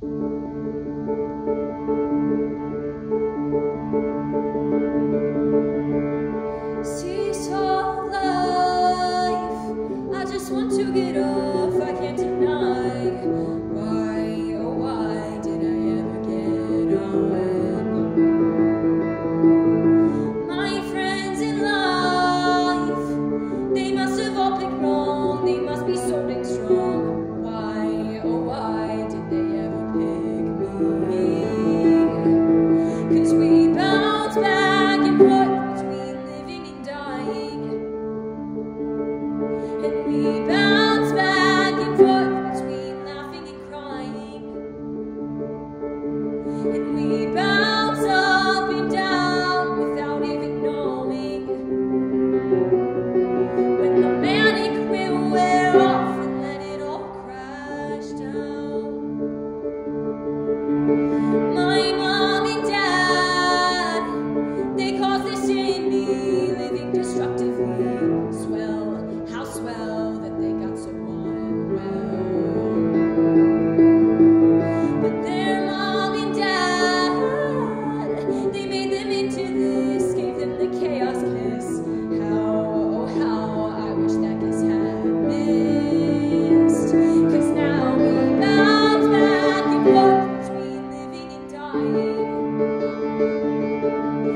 Seesaw